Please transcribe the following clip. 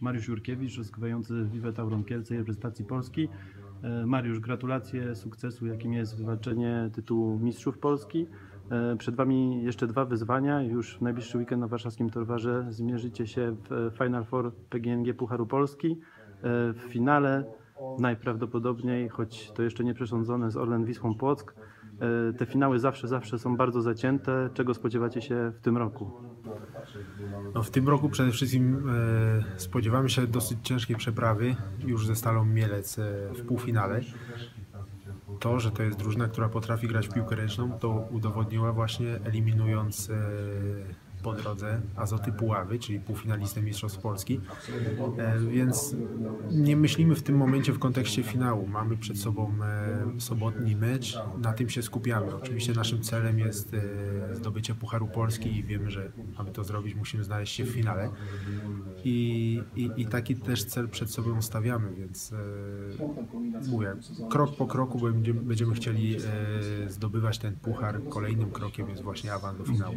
Mariusz Jurkiewicz, rozgrywający Vive Tauron Kielce i reprezentacji Polski. E, Mariusz, gratulacje sukcesu, jakim jest wywalczenie tytułu Mistrzów Polski. E, Przed Wami jeszcze dwa wyzwania. Już w najbliższy weekend na warszawskim Torwarze zmierzycie się w Final Four PGNG Pucharu Polski. E, W finale najprawdopodobniej, choć to jeszcze nie przesądzone, z Orlen Wisłą Płock. E, Te finały zawsze, zawsze są bardzo zacięte. Czego spodziewacie się w tym roku? No, w tym roku przede wszystkim e, spodziewamy się dosyć ciężkiej przeprawy już ze Stalą Mielec e, w półfinale. To, że to jest drużyna, która potrafi grać w piłkę ręczną, to udowodniła właśnie eliminując e, po drodze Azoty Puławy, czyli półfinalistę Mistrzostw Polski. E, więc nie myślimy w tym momencie w kontekście finału. Mamy przed sobą e, sobotni mecz, na tym się skupiamy. Oczywiście naszym celem jest e, zdobycie Pucharu Polski i wiemy, że aby to zrobić musimy znaleźć się w finale. I, i, i taki też cel przed sobą stawiamy, więc mówię, krok po kroku będziemy, będziemy chcieli zdobywać ten puchar. Kolejnym krokiem jest właśnie awans do finału.